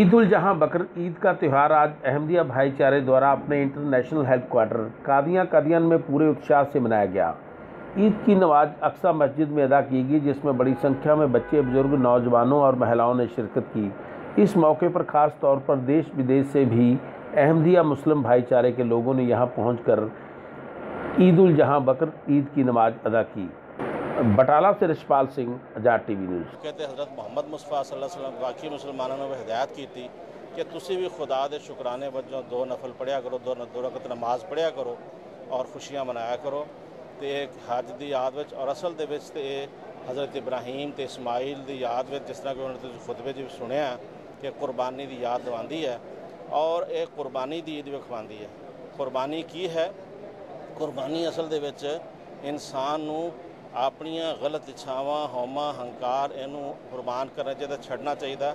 ईद उल जहाँ बकर ईद का त्यौहार आज अहमदिया भाईचारे द्वारा अपने इंटरनेशनल हेडक्वार्टर कादियाँ कादियान में पूरे उत्साह से मनाया गया। ईद की नमाज़ अक्सा मस्जिद में अदा की गई, जिसमें बड़ी संख्या में बच्चे, बुज़ुर्ग, नौजवानों और महिलाओं ने शिरकत की। इस मौके पर ख़ास तौर पर देश विदेश से भी अहमदिया मुस्लिम भाईचारे के लोगों ने यहाँ पहुंचकर ईद उल जहाँ बकर ईद की नमाज़ अदा की। बटाला से रिशपाल सिंह, आज़ाद टीवी न्यूज़। कहते हज़रत मोहम्मद मुस्तफ़ा बाकी मुसलमानों ने हिदायत की थी कि तुम भी खुदा के शुकराने वजों दो नफल पढ़िया करो, दो दो रकत नमाज़ पढ़िया करो और खुशियाँ मनाया करो। तो एक हज की याद में और असल ਦੇ हज़रत इब्राहिम तो इस्माइल की याद में जिस तरह कि उन्होंने तुम खुतबे जी सुने कि कुरबानी की याद दिवाती है और ये कुरबानी की ईद विखवाती है। कुरबानी की है? कुरबानी असल इंसान ਆਪਣੀਆਂ ਗਲਤ ਇੱਛਾਵਾਂ، ਹਉਮਾ، ਹੰਕਾਰ ਇਹਨੂੰ ਕੁਰਬਾਨ ਕਰਨਾ ਚਾਹੀਦਾ ਛੱਡਣਾ ਚਾਹੀਦਾ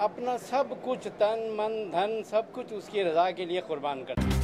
अपना सब कुछ तन मन धन सब कुछ उसकी रज़ा के लिए कुर्बान कर